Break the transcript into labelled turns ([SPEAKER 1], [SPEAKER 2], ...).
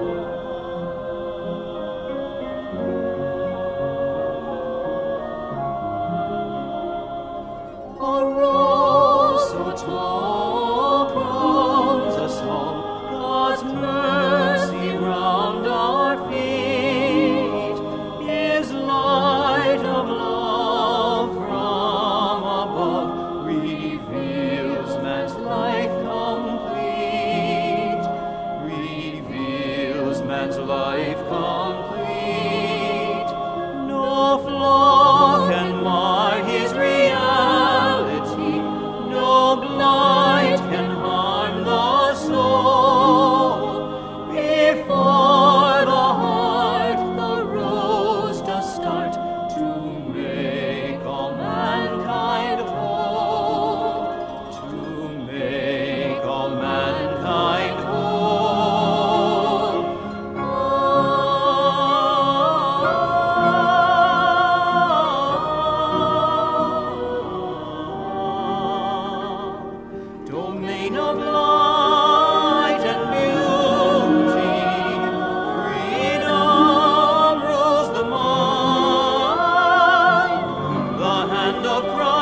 [SPEAKER 1] A the cross.